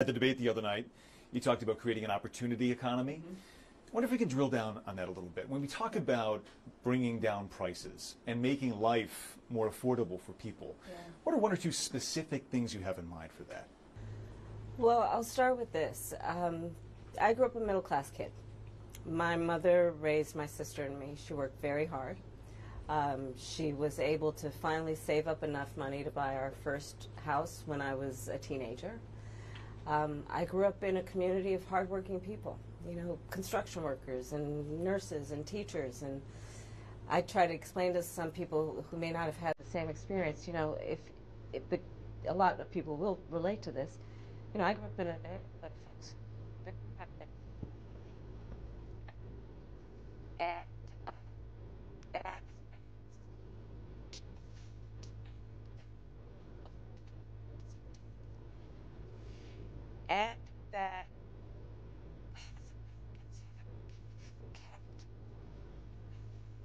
At the debate the other night, you talked about creating an opportunity economy. I wonder if we can drill down on that a little bit. When we talk about bringing down prices and making life more affordable for people, what are one or two specific things you have in mind for that? Well, I'll start with this. Um, I grew up a middle class kid. My mother raised my sister and me. She worked very hard. Um, she was able to finally save up enough money to buy our first house when I was a teenager. Um, I grew up in a community of hardworking people, you know, construction workers and nurses and teachers. And I try to explain to some people who may not have had the same experience, you know, if, if a lot of people will relate to this. You know, I grew up in a. and